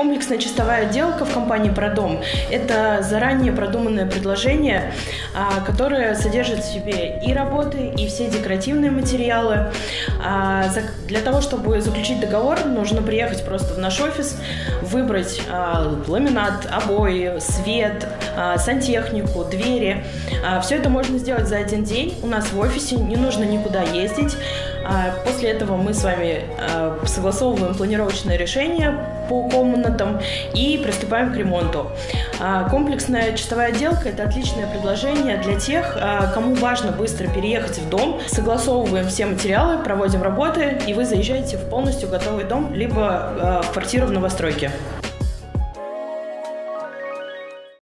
Комплексная чистовая отделка в компании «Продом» – это заранее продуманное предложение, а, которое содержит в себе и работы, и все декоративные материалы. А, для того, чтобы заключить договор, нужно приехать просто в наш офис, выбрать а, ламинат, обои, свет, сантехнику, двери. Все это можно сделать за один день у нас в офисе, не нужно никуда ездить. После этого мы с вами согласовываем планировочное решение по комнатам и приступаем к ремонту. Комплексная чистовая отделка – это отличное предложение для тех, кому важно быстро переехать в дом. Согласовываем все материалы, проводим работы, и вы заезжаете в полностью готовый дом, либо квартиру в новостройке.